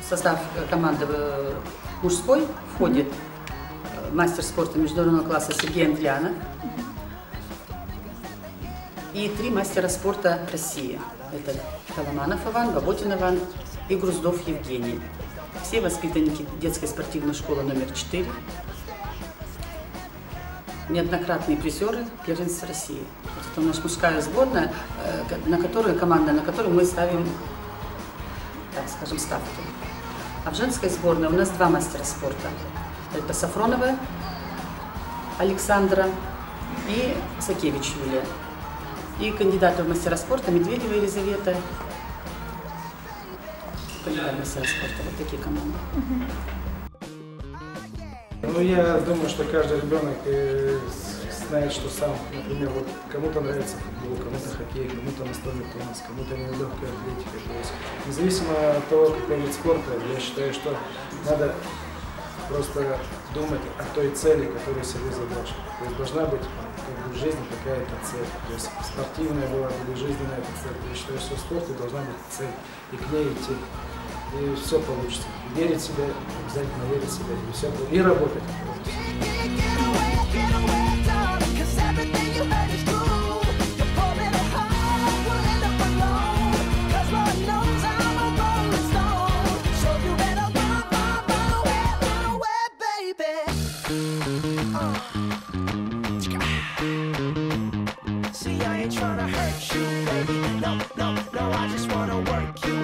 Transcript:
В состав э, команды э, мужской входит э, мастер спорта международного класса Сергей Андрианов и три мастера спорта России. Это Коломанов Иван, Баботин Иван и Груздов Евгений. Все воспитанники детской спортивной школы номер 4, неоднократные призеры первенства России. Это наша мужская сборная, на которую команда, на которую мы ставим, так скажем, ставки. А в женской сборной у нас два мастера спорта. Это Сафронова Александра и Сакевич Юлия. И кандидаты в мастера спорта Медведева Елизавета. Кандидат в мастера спорта. Вот такие команды. Ну, я думаю, что каждый ребенок знает, что сам, например, вот кому-то нравится футбол, кому-то хоккей, кому-то настольный теннис, кому-то легкая атлетика. То есть, независимо от того, какой вид спорта, я считаю, что надо просто думать о той цели, которую себе задашь. То есть должна быть как бы, в жизни какая-то цель. То есть спортивная была или жизненная эта цель. Я считаю, что в спорте должна быть цель, и к ней идти. И все получится. Верить в себя, обязательно верить в себя, и все. И работать. See, I ain't trying to hurt you, baby. No, no, no, I just wanna work you.